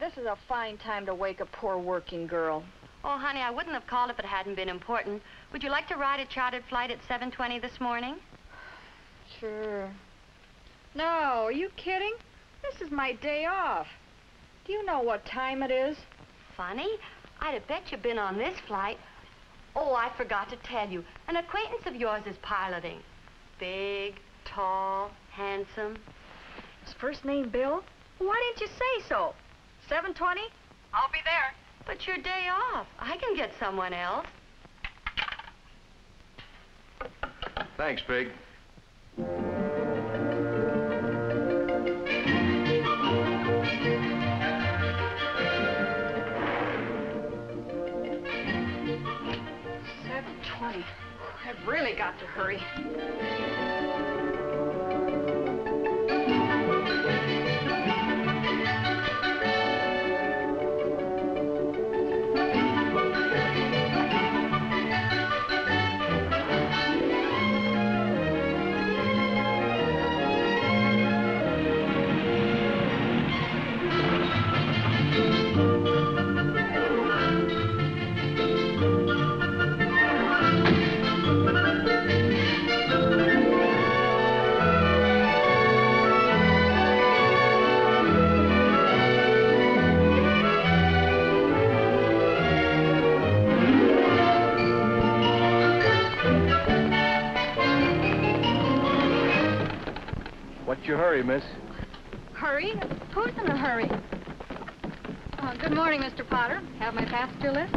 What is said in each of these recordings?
This is a fine time to wake a poor working girl. Oh, honey, I wouldn't have called if it hadn't been important. Would you like to ride a chartered flight at 7.20 this morning? Sure. No, are you kidding? This is my day off. Do you know what time it is? Funny. I'd have bet you've been on this flight. Oh, I forgot to tell you. An acquaintance of yours is piloting. Big, tall, handsome. His first name Bill? Why didn't you say so? 720? I'll be there. But your day off. I can get someone else. Thanks, Peg. Seven twenty. I've really got to hurry. What's your hurry, miss? Hurry? Who's in a hurry? Uh, good morning, Mr. Potter. Have my passenger list?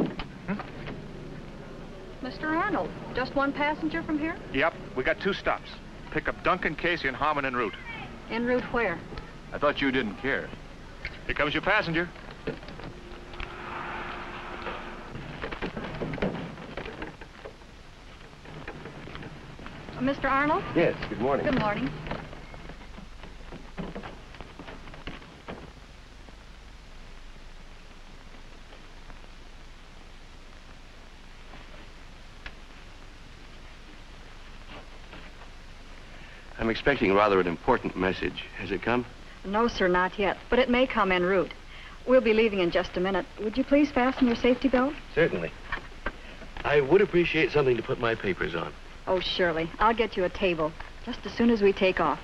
Mr. Arnold, just one passenger from here? Yep, we got two stops. Pick up Duncan, Casey, and Harmon en route. En route where? I thought you didn't care. Here comes your passenger. Uh, Mr. Arnold? Yes, good morning. Good morning. I'm expecting rather an important message. Has it come? No, sir, not yet. But it may come en route. We'll be leaving in just a minute. Would you please fasten your safety belt? Certainly. I would appreciate something to put my papers on. Oh, surely. I'll get you a table just as soon as we take off.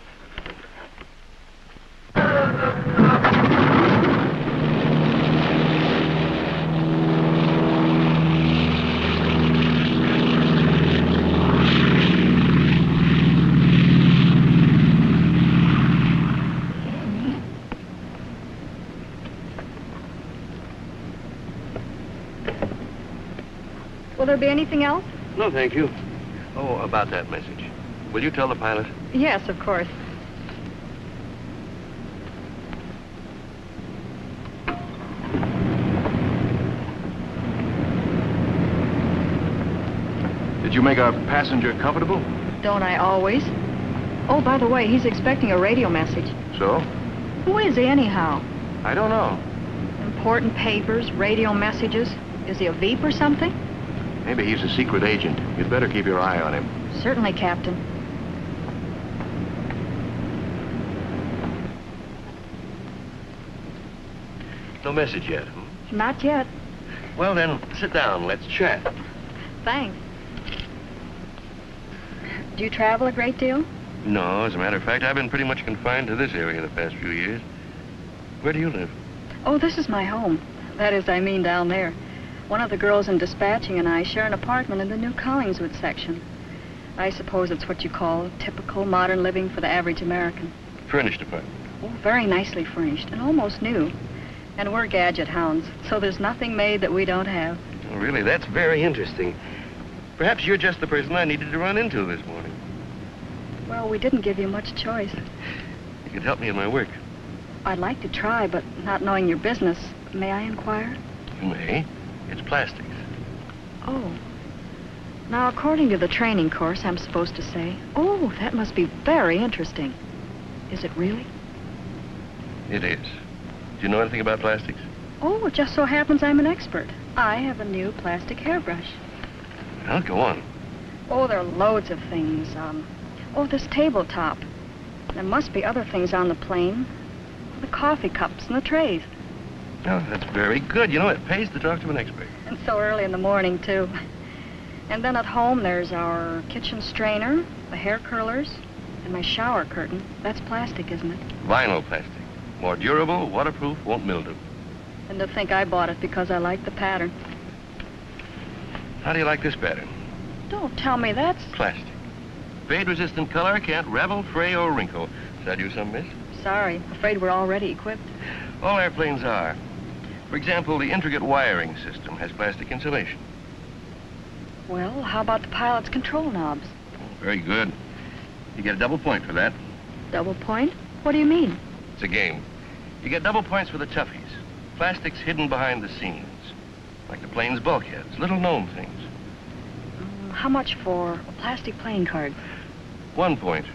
Anything else? No, thank you. Oh, about that message. Will you tell the pilot? Yes, of course. Did you make our passenger comfortable? Don't I always? Oh, by the way, he's expecting a radio message. So? Who is he, anyhow? I don't know. Important papers, radio messages. Is he a Veep or something? Maybe he's a secret agent. You'd better keep your eye on him. Certainly, Captain. No message yet. hmm? Not yet. Well, then, sit down. Let's chat. Thanks. Do you travel a great deal? No, as a matter of fact, I've been pretty much confined to this area the past few years. Where do you live? Oh, this is my home. That is, I mean down there. One of the girls in dispatching and I share an apartment in the New Collingswood section. I suppose it's what you call typical modern living for the average American. Furnished apartment. Oh, very nicely furnished and almost new. And we're gadget hounds, so there's nothing made that we don't have. Oh, really, that's very interesting. Perhaps you're just the person I needed to run into this morning. Well, we didn't give you much choice. You could help me in my work. I'd like to try, but not knowing your business, may I inquire? You may. It's plastics. Oh. Now, according to the training course, I'm supposed to say, oh, that must be very interesting. Is it really? It is. Do you know anything about plastics? Oh, it just so happens I'm an expert. I have a new plastic hairbrush. Well, go on. Oh, there are loads of things. Um, oh, this tabletop. There must be other things on the plane. The coffee cups and the trays. Oh, that's very good. You know, it pays to talk to an expert. And so early in the morning, too. And then at home, there's our kitchen strainer, the hair curlers, and my shower curtain. That's plastic, isn't it? Vinyl plastic. More durable, waterproof, won't mildew. And to think I bought it because I like the pattern. How do you like this pattern? Don't tell me that's... Plastic. Fade-resistant color, can't ravel, fray, or wrinkle. That do some, miss? Sorry, afraid we're already equipped. All airplanes are. For example, the intricate wiring system has plastic insulation. Well, how about the pilot's control knobs? Very good. You get a double point for that. Double point? What do you mean? It's a game. You get double points for the toughies. Plastics hidden behind the scenes. Like the plane's bulkheads, little known things. Um, how much for a plastic playing card? One point.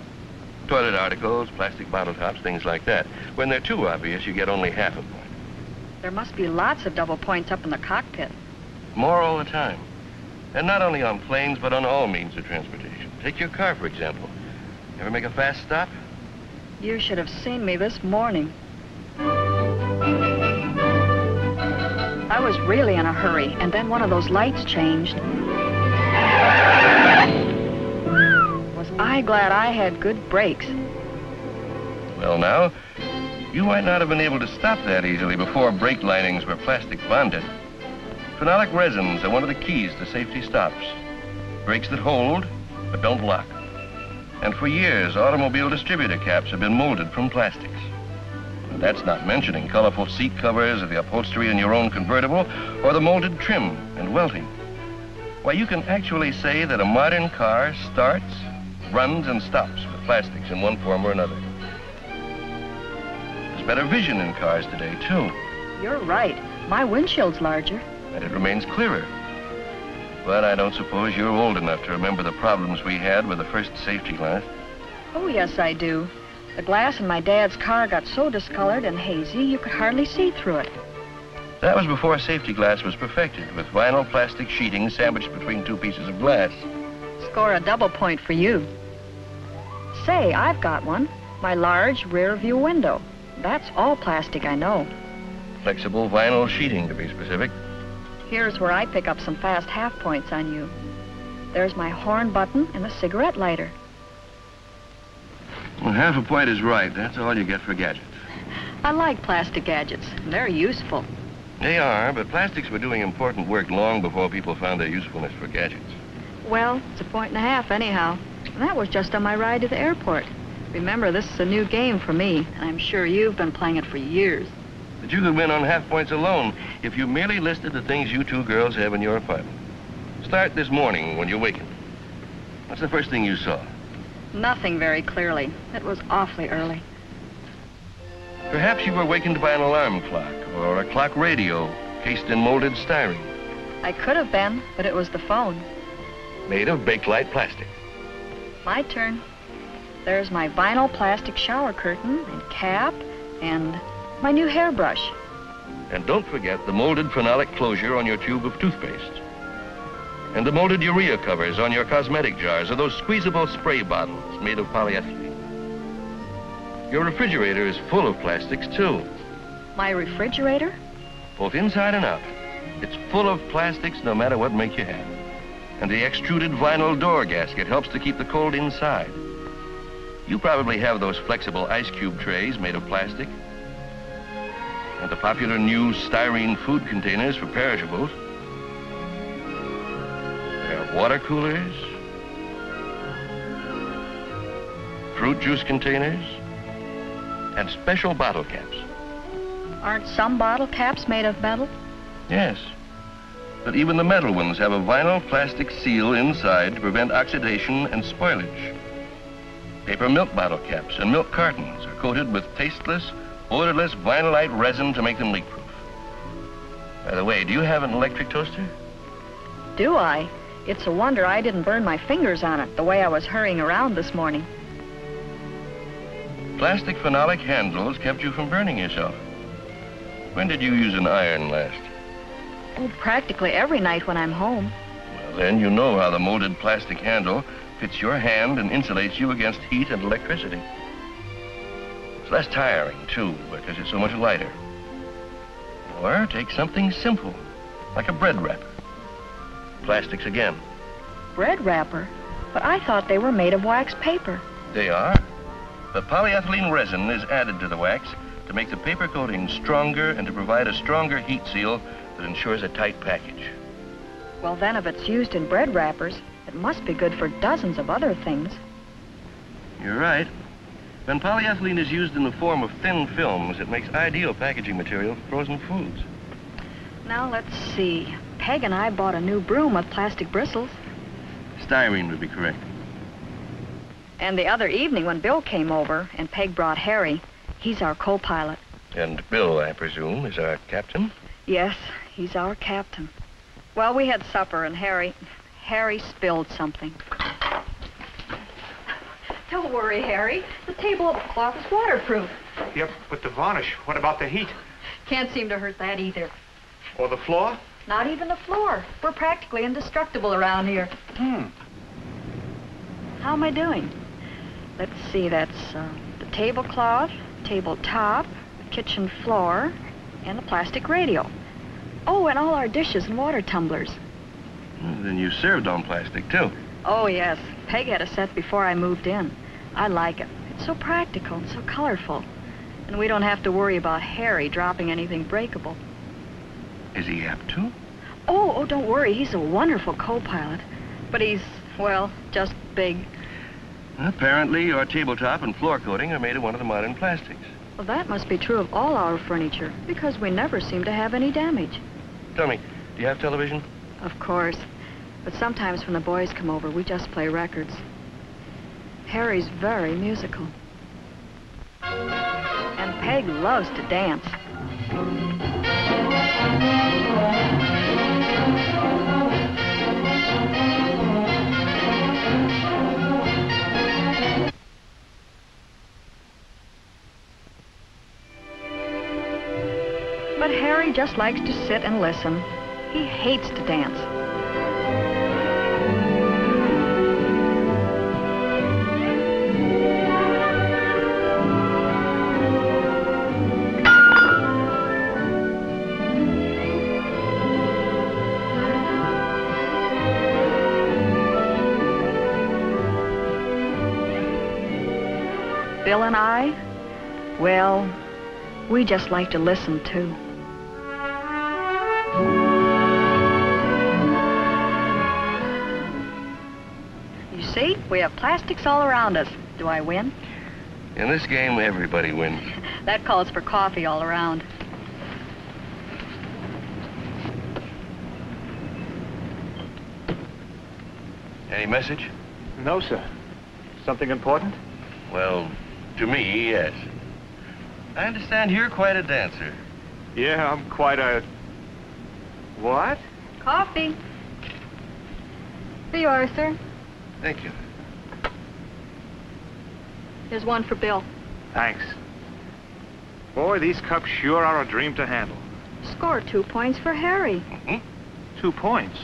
Toilet articles, plastic bottle tops, things like that. When they're too obvious, you get only half a point. There must be lots of double points up in the cockpit. More all the time. And not only on planes, but on all means of transportation. Take your car, for example. Ever make a fast stop? You should have seen me this morning. I was really in a hurry, and then one of those lights changed. Was I glad I had good brakes? Well, now, you might not have been able to stop that easily before brake linings were plastic bonded. Phenolic resins are one of the keys to safety stops. Brakes that hold, but don't lock. And for years, automobile distributor caps have been molded from plastics. And that's not mentioning colorful seat covers or the upholstery in your own convertible or the molded trim and welting. Why, you can actually say that a modern car starts, runs, and stops with plastics in one form or another. Better vision in cars today, too, You're right. My windshield's larger. and it remains clearer. But I don't suppose you're old enough to remember the problems we had with the first safety glass. Oh, yes, I do. The glass in my dad's car got so discolored and hazy you could hardly see through it. That was before safety glass was perfected, with vinyl plastic sheeting sandwiched between two pieces of glass. Score a double point for you. Say, I've got one. My large rear view window. That's all plastic, I know. Flexible vinyl sheeting, to be specific. Here's where I pick up some fast half points on you. There's my horn button and the cigarette lighter. Well, half a point is right. That's all you get for gadgets. I like plastic gadgets. They're useful. They are, but plastics were doing important work long before people found their usefulness for gadgets. Well, it's a point and a half anyhow. That was just on my ride to the airport. Remember, this is a new game for me, and I'm sure you've been playing it for years. But you could win on half points alone if you merely listed the things you two girls have in your apartment. Start this morning when you waken. What's the first thing you saw? Nothing very clearly. It was awfully early. Perhaps you were wakened by an alarm clock or a clock radio cased in molded styrene, I could have been, but it was the phone. made of Bakelite plastic. My turn. There's my vinyl plastic shower curtain and cap and my new hairbrush. And don't forget the molded phenolic closure on your tube of toothpaste. And the molded urea covers on your cosmetic jars or those squeezable spray bottles made of polyethylene. Your refrigerator is full of plastics, too, My refrigerator? both inside and out. It's full of plastics no matter what make you have. And the extruded vinyl door gasket helps to keep the cold inside. You probably have those flexible ice cube trays made of plastic. And the popular new styrene food containers for perishables. There are water coolers, fruit juice containers, and special bottle caps. Aren't some bottle caps made of metal? Yes. But even the metal ones have a vinyl plastic seal inside to prevent oxidation and spoilage. Paper milk bottle caps and milk cartons are coated with tasteless, odorless vinylite resin to make them leak-proof. By the way, do you have an electric toaster? Do I? It's a wonder I didn't burn my fingers on it the way I was hurrying around this morning. Plastic phenolic handles kept you from burning yourself. When did you use an iron last? Oh, practically every night when I'm home. Well, then you know how the molded plastic handle fits your hand and insulates you against heat and electricity. It's less tiring, too, because it's so much lighter. Or take something simple, like a bread wrapper. Plastics again. Bread wrapper? But I thought they were made of wax paper. They are. The polyethylene resin is added to the wax to make the paper coating stronger and to provide a stronger heat seal that ensures a tight package. Well, then, if it's used in bread wrappers, it must be good for dozens of other things. You're right. When polyethylene is used in the form of thin films, it makes ideal packaging material for frozen foods. Now, let's see. Peg and I bought a new broom with plastic bristles. Styrene would be correct. And the other evening when Bill came over and Peg brought Harry, he's our co-pilot. And Bill, I presume, is our captain? Yes, he's our captain. Well, we had supper and Harry, Harry spilled something. Don't worry, Harry. The tablecloth is waterproof. Yep, but the varnish, what about the heat? Can't seem to hurt that either. Or the floor? Not even the floor. We're practically indestructible around here. Hmm. How am I doing? Let's see, that's uh, the tablecloth, tabletop, the kitchen floor, and the plastic radio. Oh, and all our dishes and water tumblers. Well, then you served on plastic, too. Oh, yes. Peg had a set before I moved in. I like it. It's so practical and so colorful. And we don't have to worry about Harry dropping anything breakable. Is he apt to? Oh, oh, don't worry. He's a wonderful co-pilot. But he's, well, just big. Apparently, your tabletop and floor coating are made of one of the modern plastics. Well, that must be true of all our furniture, because we never seem to have any damage. Tell me, do you have television? Of course. But sometimes when the boys come over, we just play records. Harry's very musical. And Peg loves to dance. But Harry just likes to sit and listen. He hates to dance. Bill and I, well, we just like to listen too. We have plastics all around us. Do I win? In this game, everybody wins. That calls for coffee all around. Any message? No, sir. Something important? Well, to me, yes. I understand you're quite a dancer. Yeah, I'm quite a... What? Coffee. Here you are, sir. Thank you. Here's one for Bill. Thanks. Boy, these cups sure are a dream to handle. Score two points for Harry. hmm Two points.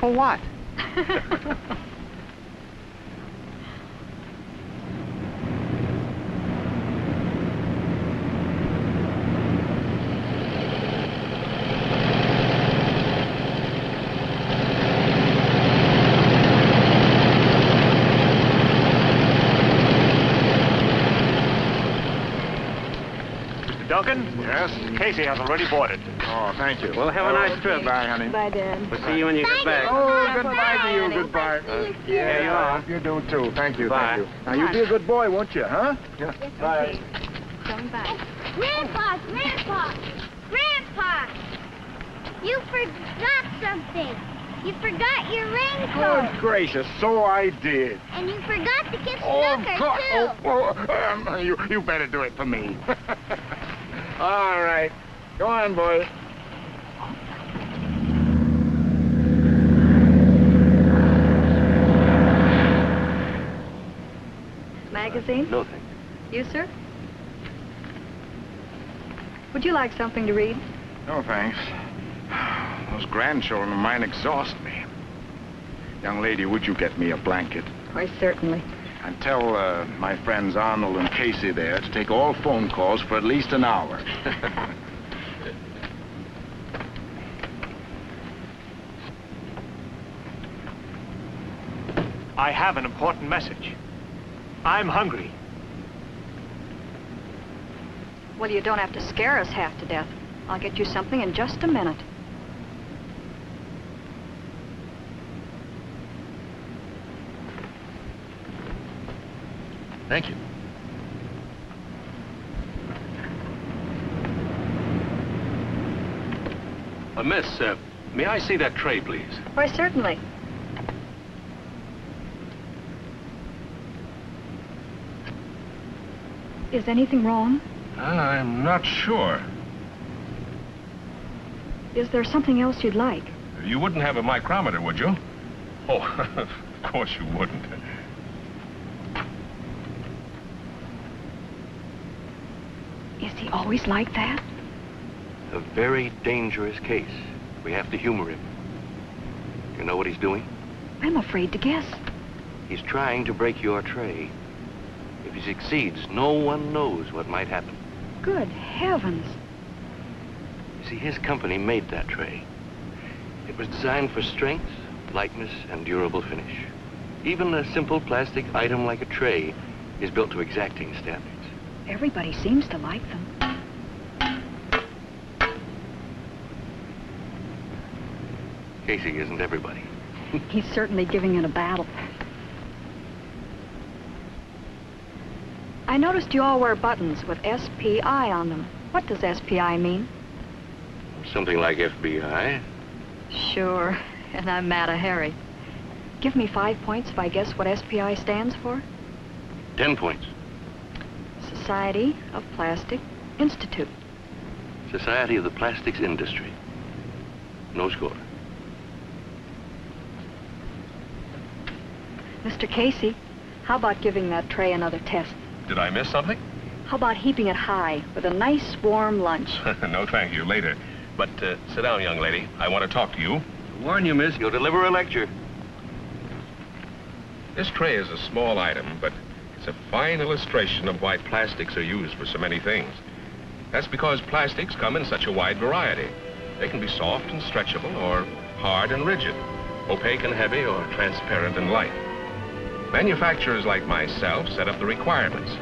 For what? Mr. Duncan? Yes? Casey has already boarded. Oh, thank you. Well, have a nice trip. Goodbye, honey. Bye, Dan. We'll see you when you get back. Oh, goodbye to you. Goodbye. Here you are. You do, too. Thank you. Bye. Thank you. Now, you be a good boy, won't you, huh? Yeah. Bye. Coming back. Grandpa, Grandpa, Grandpa, you forgot something. You forgot your raincoat. Good gracious, so I did. And you forgot to kiss Oh, snooker, God. too. Oh, oh, um, you, you better do it for me. All right. Go on, boys. Magazine? No, thank you. You, sir? Would you like something to read? No, thanks. Those grandchildren of mine exhaust me. Young lady, would you get me a blanket? Why, certainly. And tell uh, my friends Arnold and Casey there to take all phone calls for at least an hour. I have an important message. I'm hungry. Well, you don't have to scare us half to death. I'll get you something in just a minute. Thank you. Uh, miss, uh, may I see that tray, please? Why, certainly. Is anything wrong? I'm not sure. Is there something else you'd like? You wouldn't have a micrometer, would you? Oh, of course you wouldn't. Is he always like that? A very dangerous case. We have to humor him. You know what he's doing? I'm afraid to guess. He's trying to break your tray. If he succeeds, no one knows what might happen. Good heavens. You see, his company made that tray. It was designed for strength, lightness, and durable finish. Even a simple plastic item like a tray is built to exacting standards. Everybody seems to like them. Casey isn't everybody. He's certainly giving it a battle. I noticed you all wear buttons with SPI on them. What does SPI mean? Something like FBI. Sure, and I'm Mata Hari. Give me five points if I guess what SPI stands for. Ten points. Society of Plastic Institute. Society of the Plastics Industry. No score. Mr. Casey, how about giving that tray another test? Did I miss something? How about heaping it high with a nice warm lunch? no, thank you. Later. But uh, sit down, young lady. I want to talk to you. I Warn you, miss, you'll deliver a lecture. This tray is a small item, but it's a fine illustration of why plastics are used for so many things. That's because plastics come in such a wide variety. They can be soft and stretchable, or hard and rigid, opaque and heavy, or transparent and light. Manufacturers like myself set up the requirements.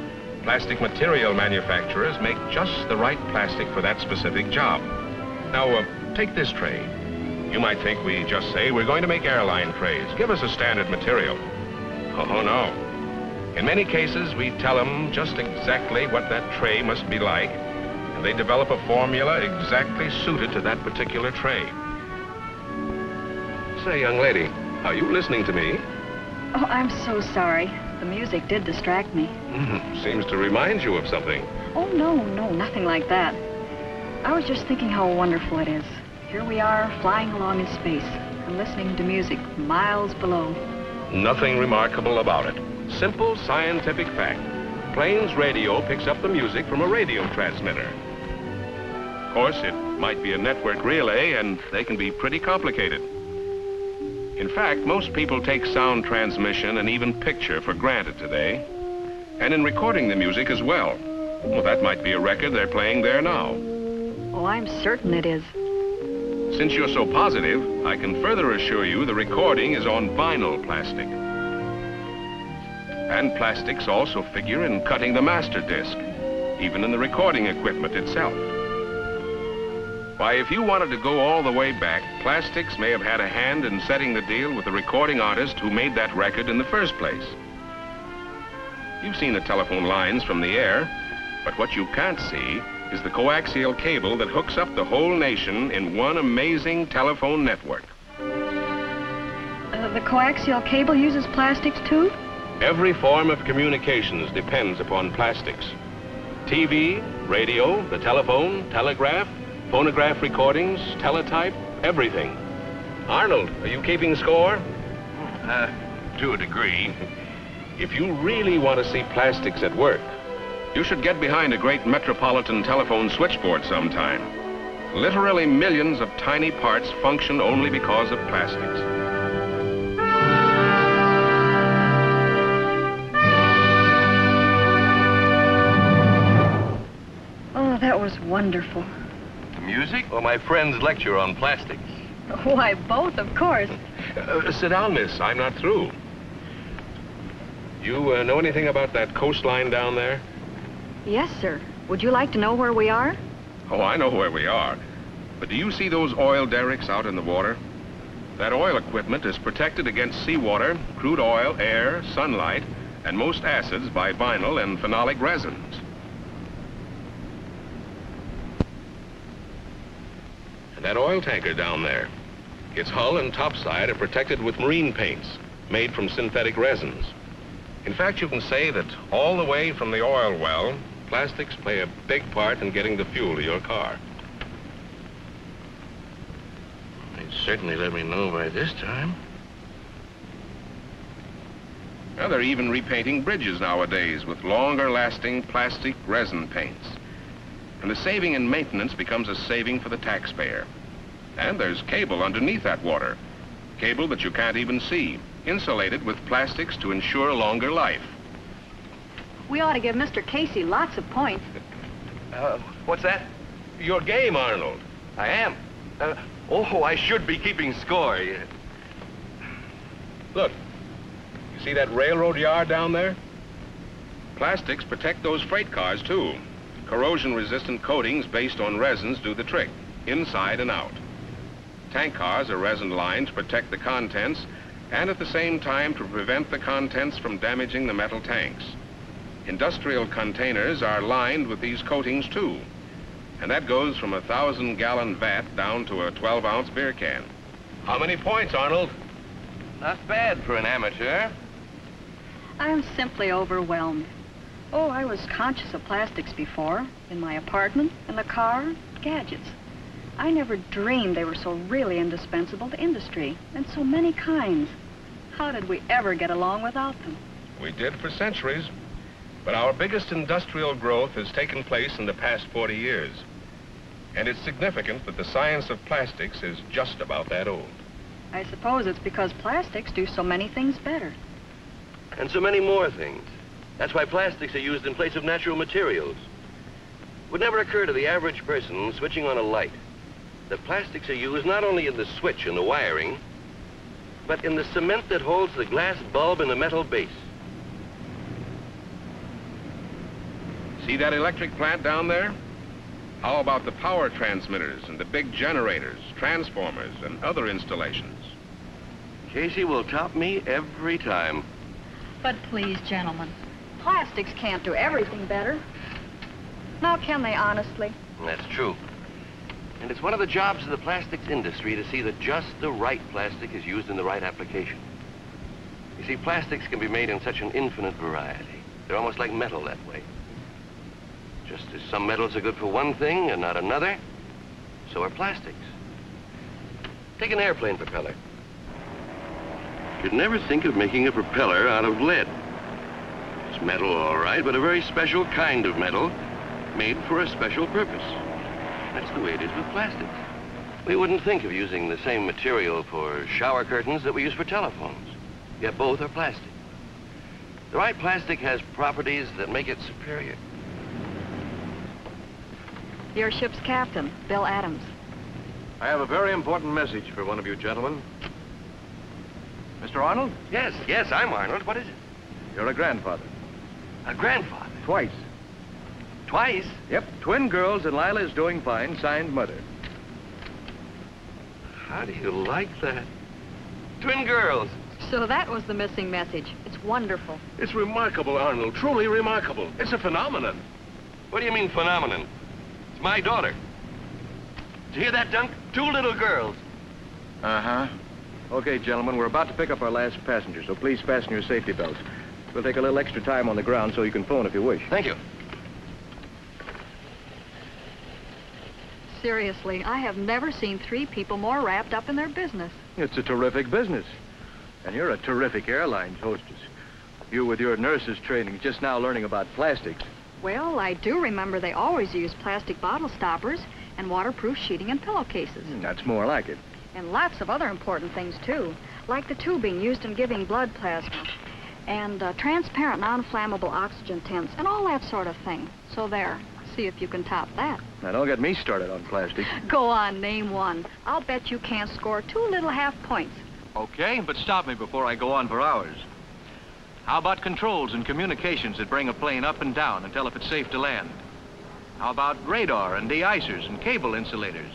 Plastic material manufacturers make just the right plastic for that specific job. Now, uh, take this tray. You might think we just say we're going to make airline trays. Give us a standard material. Oh, no. In many cases, we tell them just exactly what that tray must be like, and they develop a formula exactly suited to that particular tray. Say, young lady, are you listening to me? Oh, I'm so sorry. The music did distract me. Mm, seems to remind you of something. Oh, no, no, nothing like that. I was just thinking how wonderful it is. Here we are, flying along in space and listening to music miles below. Nothing remarkable about it. Simple scientific fact. Plane's radio picks up the music from a radio transmitter. Of course, it might be a network relay, and they can be pretty complicated. In fact, most people take sound transmission and even picture for granted today. And in recording the music as well. Well, that might be a record they're playing there now. Oh, I'm certain it is. Since you're so positive, I can further assure you the recording is on vinyl plastic. And plastics also figure in cutting the master disc, even in the recording equipment itself. Why, if you wanted to go all the way back, plastics may have had a hand in setting the deal with the recording artist who made that record in the first place. You've seen the telephone lines from the air, but what you can't see is the coaxial cable that hooks up the whole nation in one amazing telephone network. Uh, the coaxial cable uses plastics too? Every form of communications depends upon plastics. TV, radio, the telephone, telegraph, Phonograph recordings, teletype, everything. Arnold, are you keeping score? Uh, to a degree. If you really want to see plastics at work, you should get behind a great metropolitan telephone switchboard sometime. Literally millions of tiny parts function only because of plastics. Oh, that was wonderful. Music or my friend's lecture on plastics? Why, both, of course. Uh, sit down, miss. I'm not through. You uh, know anything about that coastline down there? Yes, sir. Would you like to know where we are? Oh, I know where we are. But do you see those oil derricks out in the water? That oil equipment is protected against seawater, crude oil, air, sunlight, and most acids by vinyl and phenolic resins. That oil tanker down there, its hull and topside are protected with marine paints made from synthetic resins. In fact, you can say that all the way from the oil well, plastics play a big part in getting the fuel to your car. They'd certainly let me know by this time. Now, they're even repainting bridges nowadays with longer-lasting plastic resin paints. And the saving in maintenance becomes a saving for the taxpayer. And there's cable underneath that water. Cable that you can't even see, insulated with plastics to ensure a longer life. We ought to give Mr. Casey lots of points. Uh, what's that? Your game, Arnold. I am. Uh, oh, I should be keeping score. Look, you see that railroad yard down there? Plastics protect those freight cars, too. Corrosion-resistant coatings based on resins do the trick, inside and out. Tank cars are resin-lined to protect the contents and at the same time to prevent the contents from damaging the metal tanks. Industrial containers are lined with these coatings, too. And that goes from a thousand-gallon vat down to a 12-ounce beer can. How many points, Arnold? Not bad for an amateur. I'm simply overwhelmed. Oh, I was conscious of plastics before, in my apartment, in the car, gadgets. I never dreamed they were so really indispensable to industry, and so many kinds. How did we ever get along without them? We did for centuries. But our biggest industrial growth has taken place in the past 40 years. And it's significant that the science of plastics is just about that old. I suppose it's because plastics do so many things better. And so many more things. That's why plastics are used in place of natural materials. It would never occur to the average person switching on a light that plastics are used not only in the switch and the wiring, but in the cement that holds the glass bulb in the metal base. See that electric plant down there? How about the power transmitters and the big generators, transformers, and other installations? Casey will top me every time. But please, gentlemen, plastics can't do everything better. Now, can they honestly? That's true. And it's one of the jobs of the plastics industry to see that just the right plastic is used in the right application. You see, plastics can be made in such an infinite variety. They're almost like metal that way. Just as some metals are good for one thing and not another, so are plastics. Take an airplane propeller. You'd never think of making a propeller out of lead. It's metal, all right, but a very special kind of metal made for a special purpose. That's the way it is with plastics. We wouldn't think of using the same material for shower curtains that we use for telephones. Yet both are plastic. The right plastic has properties that make it superior. Your ship's captain, Bill Adams. I have a very important message for one of you gentlemen. Mr. Arnold, Yes, yes, I'm Arnold. What is it? you're a grandfather. A grandfather. Twice. Twice? Yep, twin girls and Lila's doing fine, signed mother. How do you like that? Twin girls. So that was the missing message. It's wonderful. It's remarkable, Arnold. Truly remarkable. It's a phenomenon. What do you mean phenomenon? It's my daughter. Did you hear that, Dunk? Two little girls. Uh-huh. Okay, gentlemen, we're about to pick up our last passenger, so please fasten your safety belts. We'll take a little extra time on the ground so you can phone if you wish. Thank you. Seriously, I have never seen three people more wrapped up in their business. It's a terrific business. And you're a terrific airlines hostess. You with your nurse's training, just now learning about plastics. Well, I do remember they always use plastic bottle stoppers and waterproof sheeting and pillowcases. That's more like it. And lots of other important things, too, like the tubing used in giving blood plasma, and uh, transparent, non-flammable oxygen tents, and all that sort of thing. So there. See if you can top that. Now, don't get me started on plastic. Go on, name one. I'll bet you can't score two little half points. Okay, but stop me before I go on for hours. How about controls and communications that bring a plane up and down and tell if it's safe to land? How about radar and de-icers and cable insulators?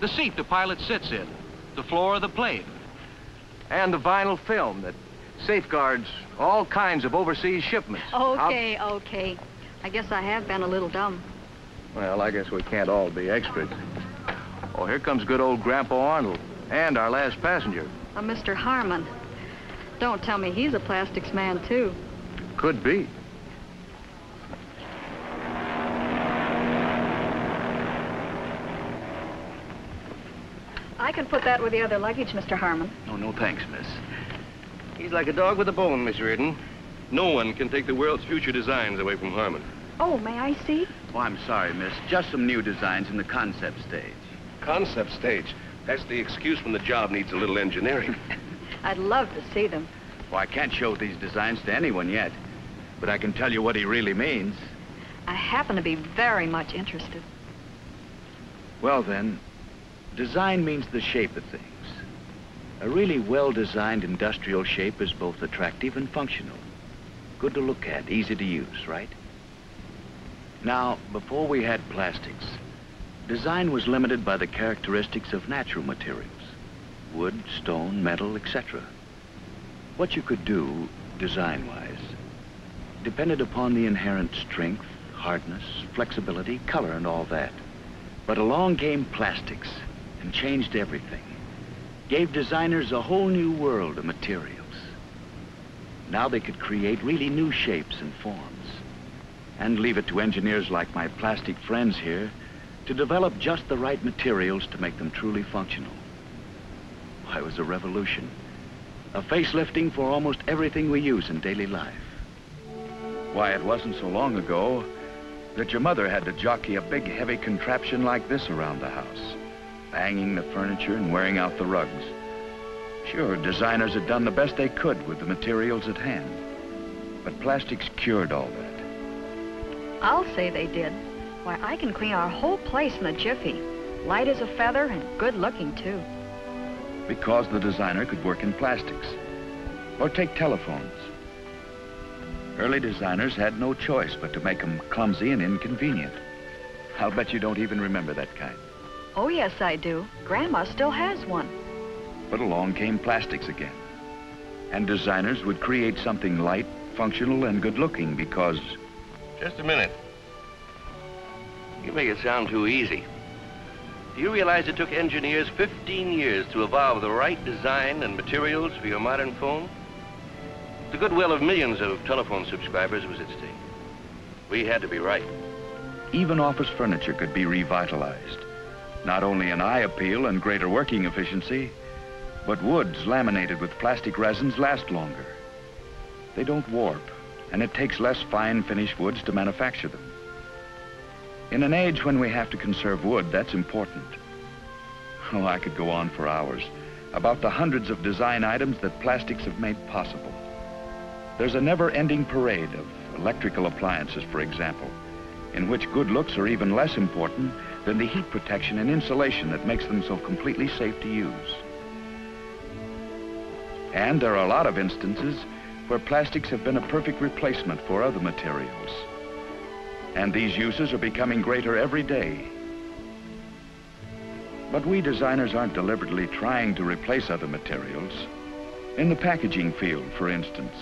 The seat the pilot sits in, the floor of the plane, and the vinyl film that safeguards all kinds of overseas shipments. How- Okay, okay. I guess I have been a little dumb. Well, I guess we can't all be experts. Oh, here comes good old Grandpa Arnold and our last passenger. Uh, a Mr. Harmon. Don't tell me he's a plastics man, too. Could be. I can put that with the other luggage, Mr. Harmon. Oh, no thanks, miss. He's like a dog with a bone, Miss Reardon. No one can take the world's future designs away from Harmon. Oh, may I see? Oh, I'm sorry, miss. Just some new designs in the concept stage. Concept stage. That's the excuse when the job needs a little engineering. I'd love to see them. Well, I can't show these designs to anyone yet, but I can tell you what he really means. I happen to be very much interested. Well, then, design means the shape of things. A really well-designed industrial shape is both attractive and functional. Good to look at, easy to use, right? Now, before we had plastics, design was limited by the characteristics of natural materials. Wood, stone, metal, etc. What you could do, design-wise, depended upon the inherent strength, hardness, flexibility, color, and all that. But along came plastics and changed everything. Gave designers a whole new world of materials. Now they could create really new shapes and forms. And leave it to engineers like my plastic friends here to develop just the right materials to make them truly functional. Why, it was a revolution. A facelifting for almost everything we use in daily life. Why, it wasn't so long ago that your mother had to jockey a big, heavy contraption like this around the house, banging the furniture and wearing out the rugs. Sure, designers had done the best they could with the materials at hand, but plastics cured all that. I'll say they did. Why, I can clean our whole place in a jiffy. Light as a feather and good looking, too. Because the designer could work in plastics. Or take telephones. Early designers had no choice but to make them clumsy and inconvenient. I'll bet you don't even remember that kind. Oh, yes, I do. Grandma still has one. But along came plastics again. And designers would create something light, functional, and good-looking because... Just a minute. You make it sound too easy. Do you realize it took engineers 15 years to evolve the right design and materials for your modern phone? The goodwill of millions of telephone subscribers was at stake. We had to be right. Even office furniture could be revitalized. Not only in eye appeal and greater working efficiency, but woods laminated with plastic resins last longer. They don't warp, and it takes less fine finished woods to manufacture them. In an age when we have to conserve wood, that's important. Oh, I could go on for hours about the hundreds of design items that plastics have made possible. There's a never-ending parade of electrical appliances, for example, in which good looks are even less important than the heat protection and insulation that makes them so completely safe to use. And there are a lot of instances where plastics have been a perfect replacement for other materials. And these uses are becoming greater every day. But we designers aren't deliberately trying to replace other materials. In the packaging field, for instance,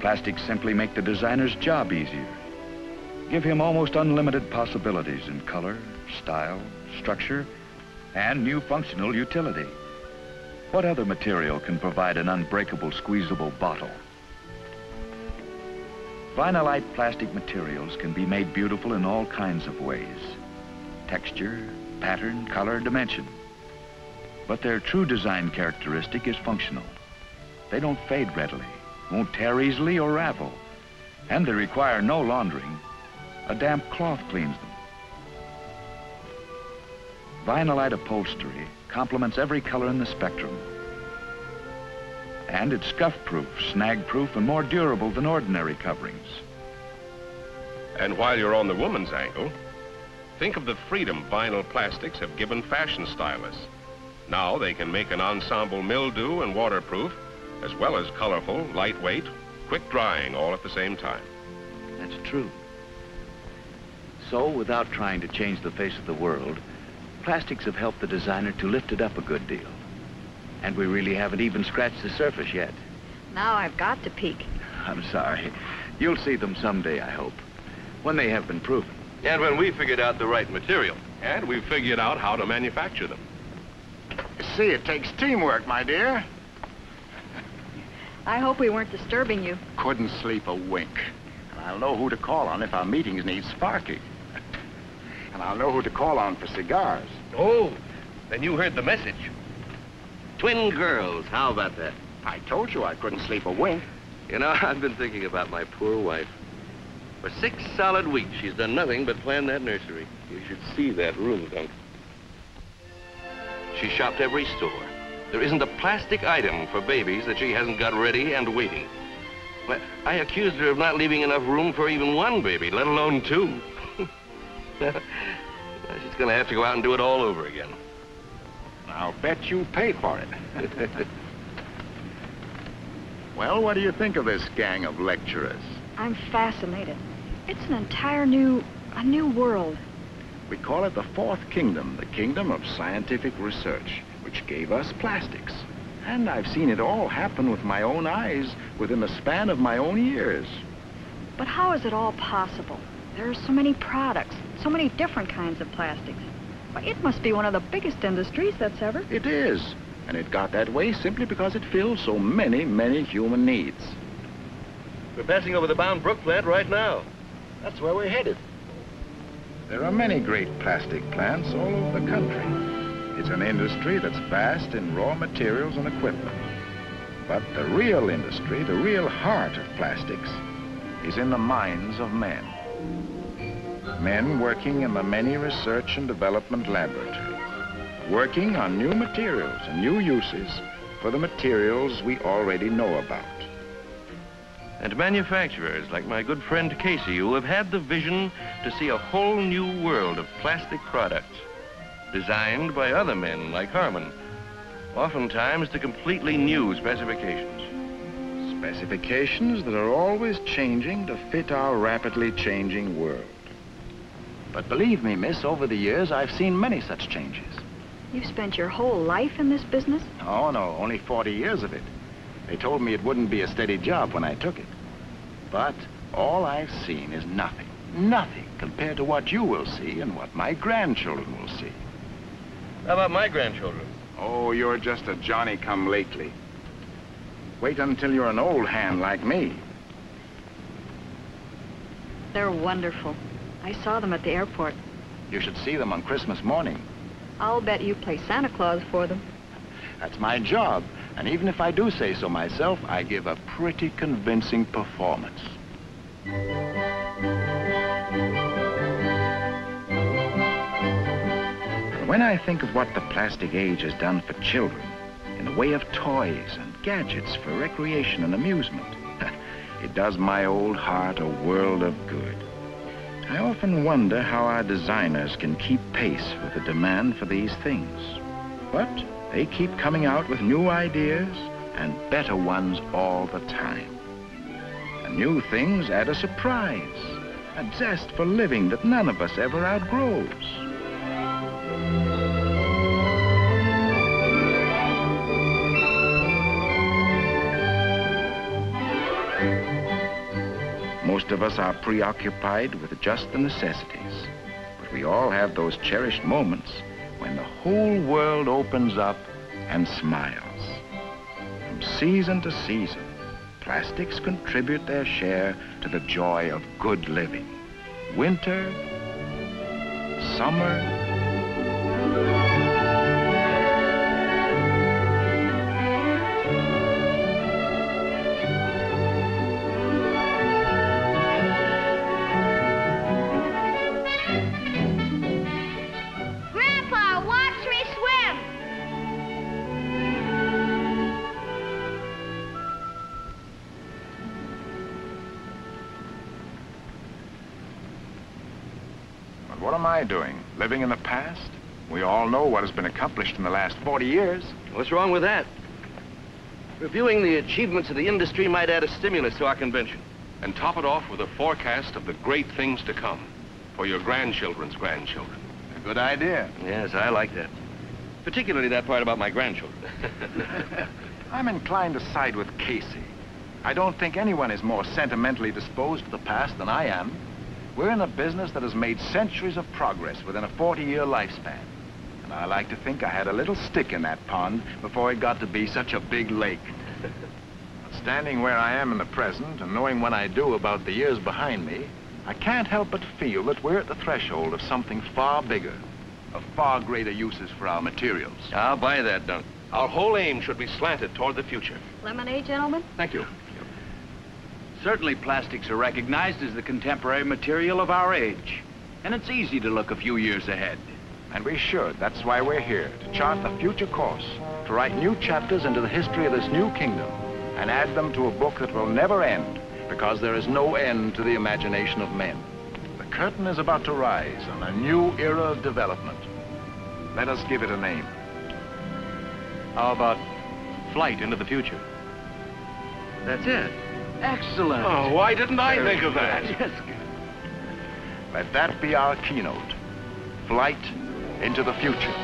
plastics simply make the designer's job easier. Give him almost unlimited possibilities in color, style, structure, and new functional utility. What other material can provide an unbreakable, squeezable bottle? Vinylite plastic materials can be made beautiful in all kinds of ways. Texture, pattern, color, dimension. But their true design characteristic is functional. They don't fade readily, won't tear easily or ravel, and they require no laundering. A damp cloth cleans them. Vinylite upholstery complements every color in the spectrum. And it's scuff-proof, snag-proof, and more durable than ordinary coverings. And while you're on the woman's angle, think of the freedom vinyl plastics have given fashion stylists. Now they can make an ensemble mildew and waterproof, as well as colorful, lightweight, quick drying all at the same time. That's true. So, without trying to change the face of the world, plastics have helped the designer to lift it up a good deal. And we really haven't even scratched the surface yet. Now I've got to peek. I'm sorry. You'll see them someday, I hope, when they have been proven. And when we figured out the right material. And we've figured out how to manufacture them. You see, it takes teamwork, my dear. I hope we weren't disturbing you. Couldn't sleep a wink. And I'll know who to call on if our meetings need sparking. And I'll know who to call on for cigars. Oh, then you heard the message. Twin girls, how about that? I told you I couldn't sleep a wink. You know, I've been thinking about my poor wife. For six solid weeks, she's done nothing but plan that nursery. You should see that room, Dunk. She shopped every store. There isn't a plastic item for babies that she hasn't got ready and waiting. But I accused her of not leaving enough room for even one baby, let alone two. She's gonna have to go out and do it all over again. I'll bet you pay for it. well, what do you think of this gang of lecturers? I'm fascinated. It's an entire new, a new world. We call it the Fourth Kingdom, the kingdom of scientific research, which gave us plastics. And I've seen it all happen with my own eyes within the span of my own years. But how is it all possible? There are so many products, so many different kinds of plastics. Why, it must be one of the biggest industries that's ever... It is. And it got that way simply because it fills so many, many human needs. We're passing over the Bound Brook plant right now. That's where we're headed. There are many great plastic plants all over the country. It's an industry that's vast in raw materials and equipment. But the real industry, the real heart of plastics, is in the minds of men. Men working in the many research and development laboratories, working on new materials and new uses for the materials we already know about. And manufacturers like my good friend Casey who have had the vision to see a whole new world of plastic products designed by other men like Harmon, oftentimes to completely new specifications. Specifications that are always changing to fit our rapidly changing world. But believe me, miss, over the years, I've seen many such changes. You've spent your whole life in this business? Oh, no, only 40 years of it. They told me it wouldn't be a steady job when I took it. But all I've seen is nothing, nothing compared to what you will see and what my grandchildren will see. How about my grandchildren? Oh, you're just a Johnny-come-lately. Wait until you're an old hand like me. They're wonderful. I saw them at the airport. You should see them on Christmas morning. I'll bet you play Santa Claus for them. That's my job. And even if I do say so myself, I give a pretty convincing performance. When I think of what the plastic age has done for children, in the way of toys and gadgets for recreation and amusement, it does my old heart a world of good. Often wonder how our designers can keep pace with the demand for these things. But they keep coming out with new ideas and better ones all the time. And new things add a surprise, a zest for living that none of us ever outgrows. Most of us are preoccupied with just the necessities, but we all have those cherished moments when the whole world opens up and smiles. From season to season, plastics contribute their share to the joy of good living. Winter, summer, I doing? Living in the past? We all know what has been accomplished in the last 40 years. What's wrong with that? Reviewing the achievements of the industry might add a stimulus to our convention. And top it off with a forecast of the great things to come for your grandchildren's grandchildren. A good idea. Yes, I like that. Particularly that part about my grandchildren. I'm inclined to side with Casey. I don't think anyone is more sentimentally disposed to the past than I am. We're in a business that has made centuries of progress within a 40-year lifespan. And I like to think I had a little stick in that pond before it got to be such a big lake. But Standing where I am in the present and knowing what I do about the years behind me, I can't help but feel that we're at the threshold of something far bigger, of far greater uses for our materials. I'll buy that, Dunk. Our whole aim should be slanted toward the future. Lemonade, gentlemen? Thank you. Certainly plastics are recognized as the contemporary material of our age. And it's easy to look a few years ahead. And we should. That's why we're here, to chart the future course, to write new chapters into the history of this new kingdom, and add them to a book that will never end, because there is no end to the imagination of men. The curtain is about to rise on a new era of development. Let us give it a name. How about flight into the future? That's it. Excellent. Oh, why didn't I think of that? Yes. Let that be our keynote. Flight into the future.